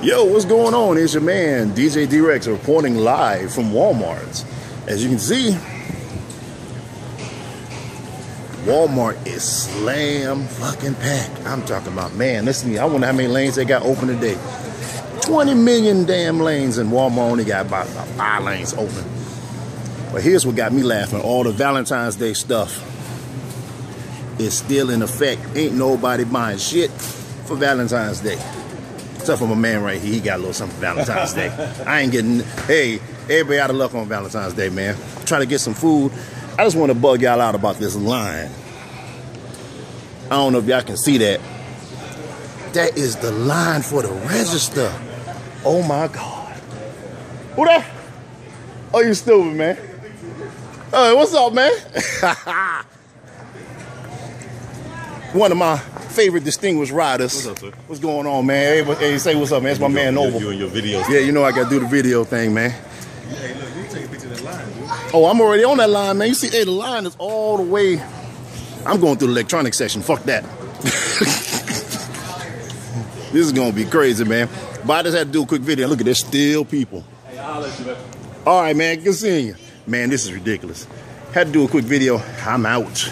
Yo, what's going on? It's your man, DJ D-Rex, reporting live from Walmart. As you can see, Walmart is slam fucking packed. I'm talking about, man, listen, to me, I wonder how many lanes they got open today. 20 million damn lanes, and Walmart only got about, about five lanes open. But here's what got me laughing. All the Valentine's Day stuff is still in effect. Ain't nobody buying shit for Valentine's Day. Except for my man right here. He got a little something for Valentine's Day. I ain't getting, hey, everybody out of luck on Valentine's Day, man. Try to get some food. I just want to bug y'all out about this line. I don't know if y'all can see that. That is the line for the register. Oh my God. Who that? Oh, you stupid, man. Hey, what's up, man? One of my favorite distinguished riders. What's up, sir? What's going on, man? Hey, hey, say what's up, man. It's my man Noble. You and your videos. Yeah, you know I gotta do the video thing, man. Hey, look, you take a picture of that line, dude. Oh, I'm already on that line, man. You see, hey, the line is all the way. I'm going through the electronic section. Fuck that. this is gonna be crazy, man. But I just had to do a quick video. Look at there's still people. Hey, I'll let you back. All right, man. Good seeing you. Man, this is ridiculous. Had to do a quick video. I'm out.